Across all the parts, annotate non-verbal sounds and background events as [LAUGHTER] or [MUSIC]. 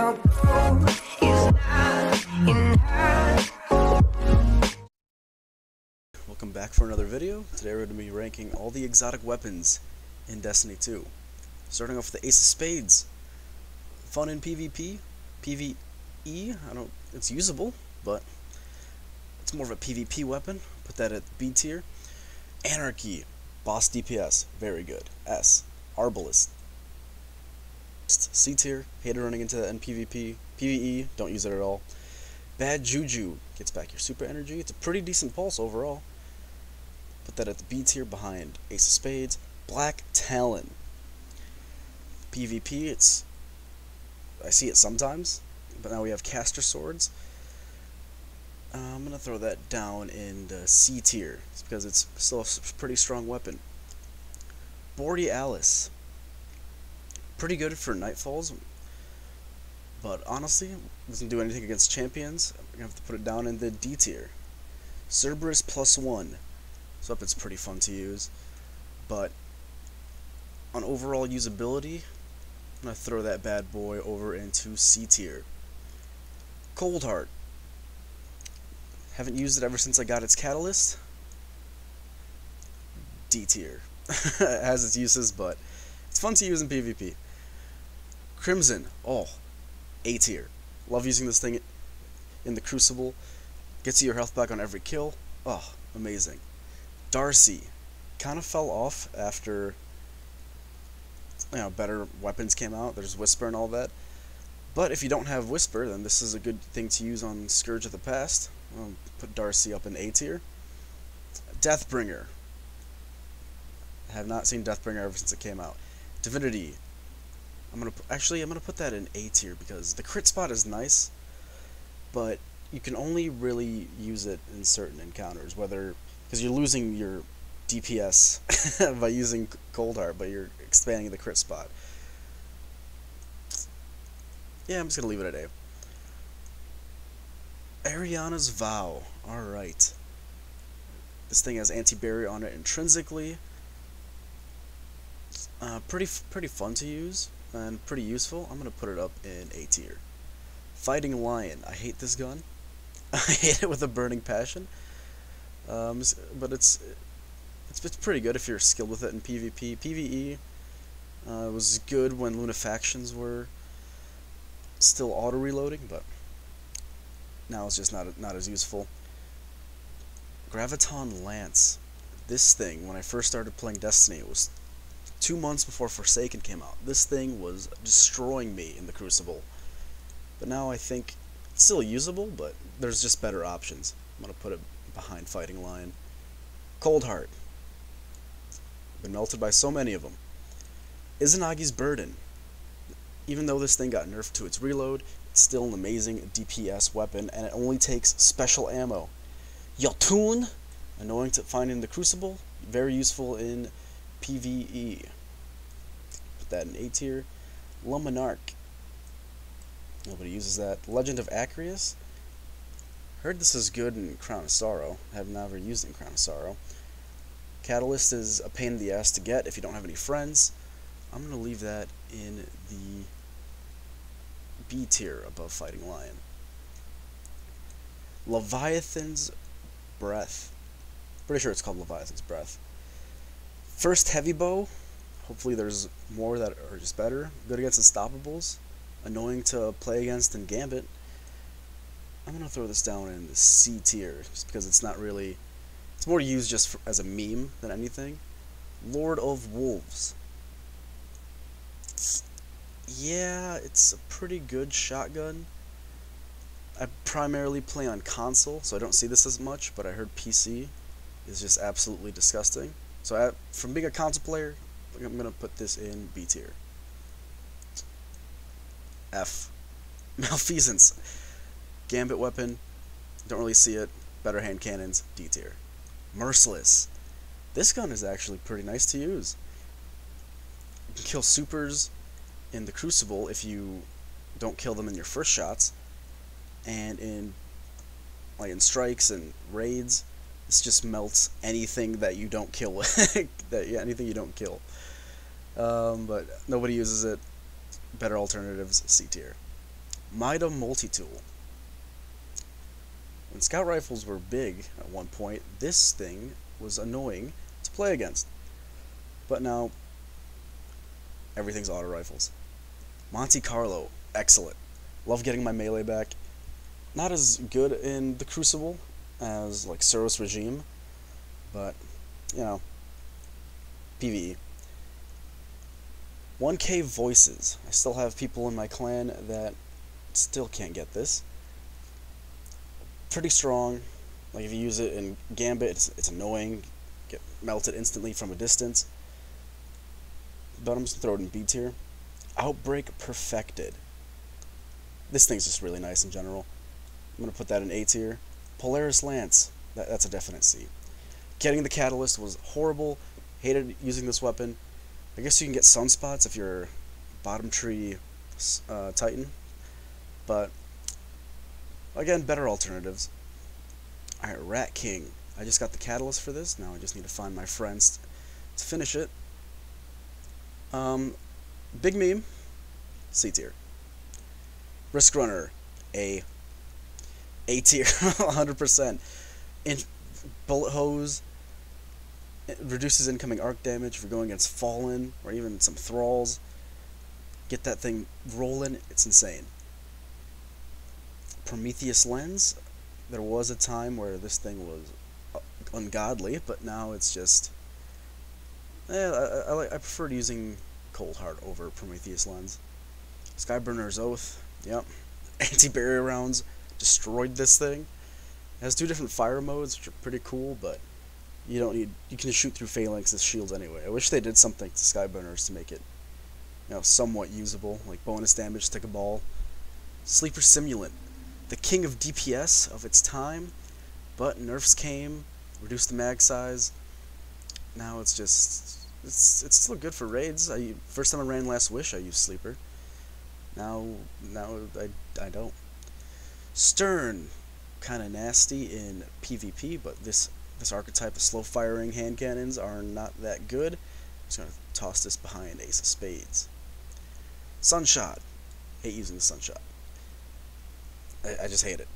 Welcome back for another video. Today we're going to be ranking all the exotic weapons in Destiny 2. Starting off with the Ace of Spades. Fun in PvP. PvE, I don't, it's usable, but it's more of a PvP weapon. Put that at B tier. Anarchy. Boss DPS, very good. S. Arbalest. C tier. Hated running into that in PvP. PvE, don't use it at all. Bad Juju gets back your super energy. It's a pretty decent pulse overall. Put that at the B tier behind Ace of Spades. Black Talon. PvP, it's. I see it sometimes, but now we have Caster Swords. Uh, I'm gonna throw that down in the C tier it's because it's still a pretty strong weapon. Borealis. Pretty good for Nightfalls, but honestly, doesn't do anything against champions. I'm gonna have to put it down in the D tier. Cerberus plus one. This it's pretty fun to use, but on overall usability, I'm gonna throw that bad boy over into C tier. Cold Heart. Haven't used it ever since I got its catalyst. D tier. [LAUGHS] it has its uses, but it's fun to use in PvP. Crimson. Oh, A tier. Love using this thing in the Crucible. Gets you your health back on every kill. Oh, amazing. Darcy. Kind of fell off after you know better weapons came out. There's Whisper and all that. But if you don't have Whisper, then this is a good thing to use on Scourge of the Past. I'll put Darcy up in A tier. Deathbringer. I have not seen Deathbringer ever since it came out. Divinity. I'm gonna actually I'm gonna put that in A tier because the crit spot is nice, but you can only really use it in certain encounters, whether because you're losing your DPS [LAUGHS] by using Cold Heart, but you're expanding the crit spot. Yeah, I'm just gonna leave it at A. Eriana's Vow. Alright. This thing has anti-barrier on it intrinsically. Uh, pretty pretty fun to use and pretty useful. I'm gonna put it up in A tier. Fighting Lion. I hate this gun. [LAUGHS] I hate it with a burning passion. Um, but it's, it's it's pretty good if you're skilled with it in PvP. PvE uh, was good when Lunafactions were still auto reloading, but now it's just not not as useful. Graviton Lance. This thing, when I first started playing Destiny, it was two months before Forsaken came out. This thing was destroying me in the Crucible. But now I think it's still usable, but there's just better options. I'm gonna put it behind Fighting Lion. Cold Heart. Been melted by so many of them. Izanagi's Burden. Even though this thing got nerfed to its reload, it's still an amazing DPS weapon, and it only takes special ammo. Jötunn, annoying to find in the Crucible, very useful in PvE. Put that in A tier. Luminarch. Nobody uses that. Legend of Acrius. Heard this is good in Crown of Sorrow. Have never used it in Crown of Sorrow. Catalyst is a pain in the ass to get if you don't have any friends. I'm going to leave that in the B tier above Fighting Lion. Leviathan's Breath. Pretty sure it's called Leviathan's Breath. First Heavy Bow. Hopefully there's more that are just better. Good against Unstoppables. Annoying to play against in Gambit. I'm going to throw this down in the C tier, just because it's not really... It's more used just for, as a meme than anything. Lord of Wolves. Yeah, it's a pretty good shotgun. I primarily play on console, so I don't see this as much, but I heard PC is just absolutely disgusting. So from being a console player, I'm going to put this in B tier. F. [LAUGHS] Malfeasance. Gambit weapon. Don't really see it. Better hand cannons. D tier. Merciless. This gun is actually pretty nice to use. You can kill supers in the Crucible if you don't kill them in your first shots. And in like in strikes and raids, this just melts anything that you don't kill. [LAUGHS] that yeah, anything you don't kill. Um, but nobody uses it. Better alternatives, C tier. Mida Multi-Tool. When scout rifles were big at one point, this thing was annoying to play against. But now, everything's auto rifles. Monte Carlo, excellent. Love getting my melee back. Not as good in the Crucible as like SUROS Regime, but you know, PVE. 1K voices. I still have people in my clan that still can't get this. Pretty strong. Like if you use it in Gambit, it's, it's annoying. Get melted instantly from a distance. But I'm just gonna throw it in B tier. Outbreak Perfected. This thing's just really nice in general. I'm gonna put that in A tier. Polaris Lance. That, that's a definite C. Getting the Catalyst was horrible. Hated using this weapon. I guess you can get sunspots if you're bottom tree uh, Titan. But, again, better alternatives. Alright, Rat King. I just got the catalyst for this. Now I just need to find my friends to finish it. Um, Big Meme, C tier. Risk Runner, A. A tier, [LAUGHS] 100%. In bullet hose, it reduces incoming arc damage if you're going against Fallen or even some Thralls. Get that thing rolling, it's insane. Prometheus Lens, there was a time where this thing was uh, ungodly, but now it's just. Eh, I, I, I preferred using Cold Heart over Prometheus Lens. Skyburner's Oath, yep. [LAUGHS] Anti barrier rounds destroyed this thing. It has two different fire modes, which are pretty cool, but you don't need. You can shoot through Phalanx's shields anyway. I wish they did something to Skyburners to make it, you know, somewhat usable, like bonus damage, stick a ball. Sleeper Simulant, the king of DPS of its time, but nerfs came, reduced the mag size. Now it's just it's it's still good for raids. I first time I ran Last Wish, I used Sleeper. Now now I I don't. Sturm, kind of nasty in PvP, but this this archetype of slow firing hand cannons are not that good. I'm just gonna toss this behind Ace of Spades. Sunshot, hate using the Sunshot. I, I just hate it.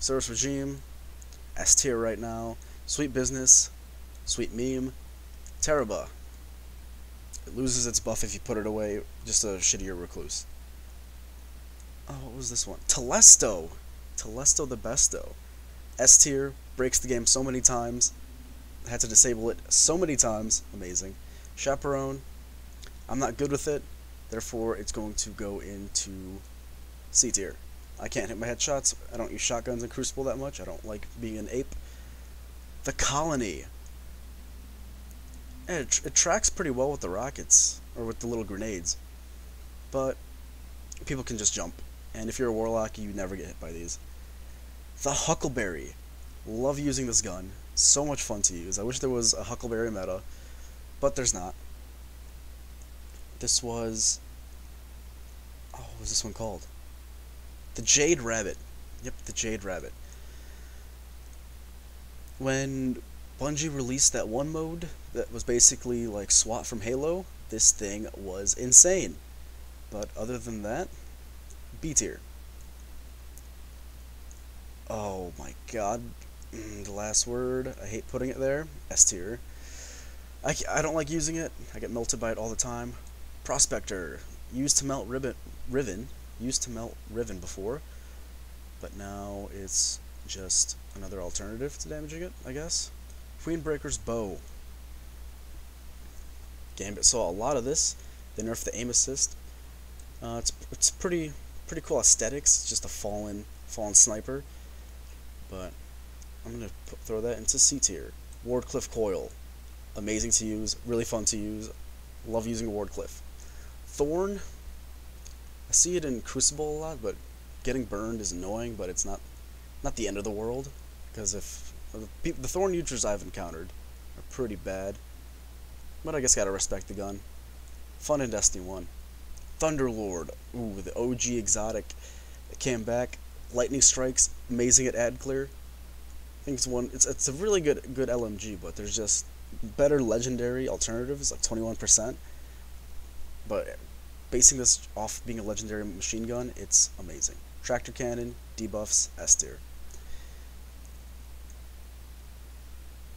SUROS Regime, S tier right now. Sweet Business, Sweet Meme, Tarrabah. It loses its buff if you put it away, just a shittier Recluse. Oh, what was this one? Telesto! Telesto the Besto. S tier, breaks the game so many times. Had to disable it so many times. Amazing. Chaperone, I'm not good with it, therefore it's going to go into C tier. I can't hit my headshots. I don't use shotguns in Crucible that much. I don't like being an ape. The Colony. It, it tracks pretty well with the rockets, or with the little grenades. But people can just jump. And if you're a warlock, you never get hit by these. The Huckleberry. Love using this gun. So much fun to use. I wish there was a Huckleberry meta, but there's not. This was... Oh, what was this one called? The Jade Rabbit. Yep, the Jade Rabbit. When Bungie released that one mode that was basically like SWAT from Halo, this thing was insane. But other than that, B tier. Oh my god. Mm, the last word. I hate putting it there. S tier. I, I don't like using it. I get melted by it all the time. Prospector. Used to melt ribbon, Riven used to melt Riven before, but now it's just another alternative to damaging it, I guess. Queenbreaker's Bow. Gambit saw a lot of this. They nerfed the aim assist. Uh, it's it's pretty pretty cool aesthetics. It's just a fallen fallen sniper, but I'm gonna put, throw that into C tier. Wardcliff Coil, amazing to use, really fun to use. Love using Wardcliff. Thorn, I see it in Crucible a lot, but getting burned is annoying, but it's not not the end of the world. Because if the, the Thorn users I've encountered are pretty bad, but I guess gotta respect the gun. Fun in Destiny 1. Thunderlord, ooh, the OG exotic came back. Lightning strikes, amazing at ad clear. I think it's one. It's it's a really good good LMG, but there's just better legendary alternatives like 21%. But basing this off being a legendary machine gun, it's amazing. Tractor cannon, debuffs, S tier.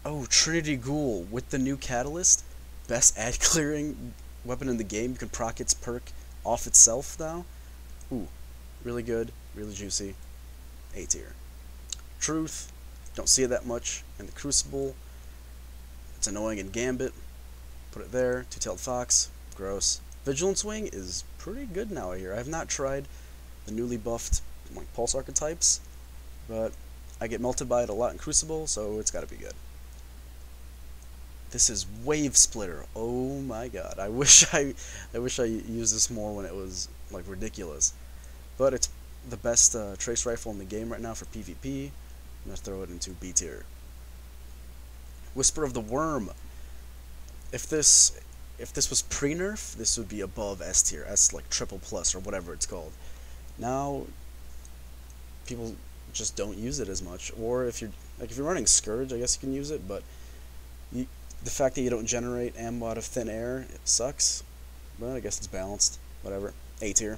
Oh, Trinity Ghoul with the new catalyst, best ad [LAUGHS] clearing weapon in the game. You can proc its perk off itself now. Ooh, really good, really juicy. A tier. Truth, don't see it that much in the Crucible. It's annoying in Gambit. Put it there. Two-tailed fox, gross. Vigilance Wing is pretty good now I hear. I have not tried the newly buffed like pulse archetypes, but I get melted by it a lot in Crucible, so it's got to be good. This is Wave Splitter. Oh my god. I [LAUGHS] wish I I wish I used this more when it was like ridiculous. But it's the best uh, trace rifle in the game right now for PvP. I'm gonna throw it into B tier. Whisper of the Worm. If this if this was pre-nerf, this would be above S tier. S like triple plus or whatever it's called. Now people just don't use it as much. Or if you're like if you're running Scourge, I guess you can use it, but you the fact that you don't generate ammo out of thin air it sucks. But I guess it's balanced. Whatever. A tier.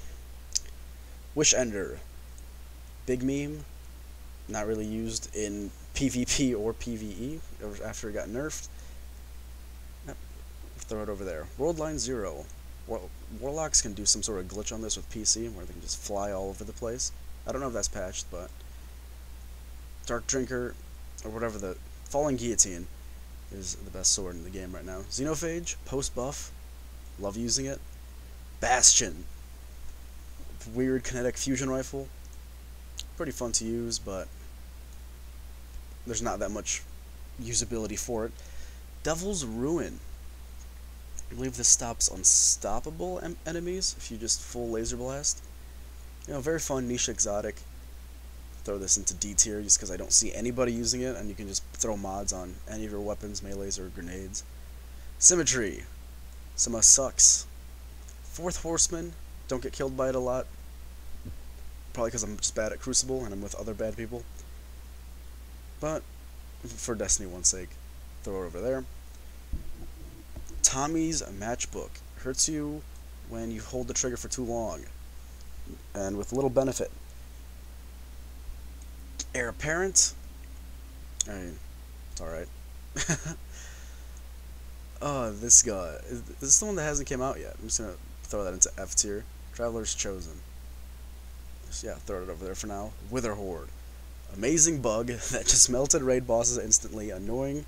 Wish Ender. Big meme. Not really used in PvP or PvE after it got nerfed. Yep. Throw it over there. World Line Zero. War Warlocks can do some sort of glitch on this with PC where they can just fly all over the place. I don't know if that's patched, but Dark Drinker or whatever the Falling Guillotine is the best sword in the game right now. Xenophage, post buff, love using it. Bastion, weird kinetic fusion rifle, pretty fun to use, but there's not that much usability for it. Devil's Ruin. I believe this stops unstoppable em enemies if you just full laser blast. You know, very fun niche exotic throw this into D tier just because I don't see anybody using it, and you can just throw mods on any of your weapons, melees, or grenades. Symmetry. Sima sucks. Fourth Horseman. Don't get killed by it a lot. Probably because I'm just bad at Crucible and I'm with other bad people. But, for Destiny 1's sake, throw it over there. Tommy's Matchbook. Hurts you when you hold the trigger for too long. And with little benefit heir apparent. I mean, it's alright. [LAUGHS] oh, this guy. Is the one that hasn't came out yet? I'm just gonna throw that into F tier. Traveler's Chosen. Just, yeah, throw it over there for now. Witherhoard. Amazing bug [LAUGHS] that just melted raid bosses instantly. Annoying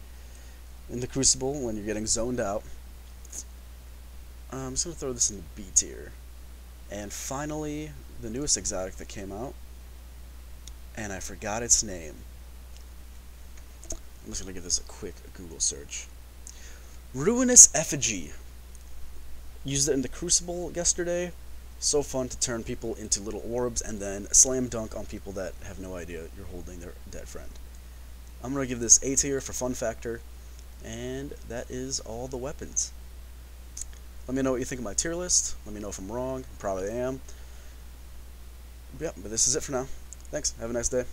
in the Crucible when you're getting zoned out. I'm just gonna throw this in B tier. And finally, the newest exotic that came out and I forgot its name. I'm just going to give this a quick Google search. Ruinous Effigy. Used it in the Crucible yesterday. So fun to turn people into little orbs and then slam dunk on people that have no idea you're holding their dead friend. I'm going to give this A tier for fun factor, and that is all the weapons. Let me know what you think of my tier list. Let me know if I'm wrong. Probably am. Yeah, but this is it for now. Thanks. Have a nice day.